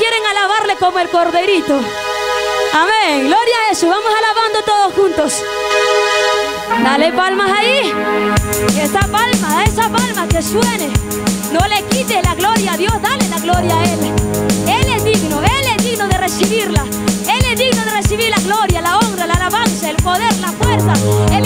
quieren alabarle como el corderito. Amén. Gloria a Jesús. Vamos alabando todos juntos. Dale palmas ahí. Y esa palma, esa palma que suene. No le quites la gloria a Dios, dale la gloria a Él. Él es digno, Él es digno de recibirla. Él es digno de recibir la gloria, la honra, la alabanza, el poder, la fuerza, el